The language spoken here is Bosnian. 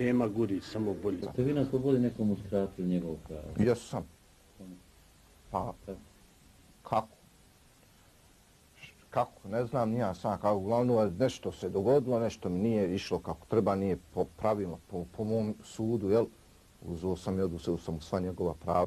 Nema guri, samo bolje. Ste vi na slobodi nekom uskratili njegov pravo? Ja sam. Pa, kako? Kako, ne znam, nija sam kako. Uglavnom, nešto se dogodilo, nešto mi nije išlo kako treba, nije po pravilno, po, po mom sudu, jel? Uzuo sam i oduzeo sam sva njegova prava.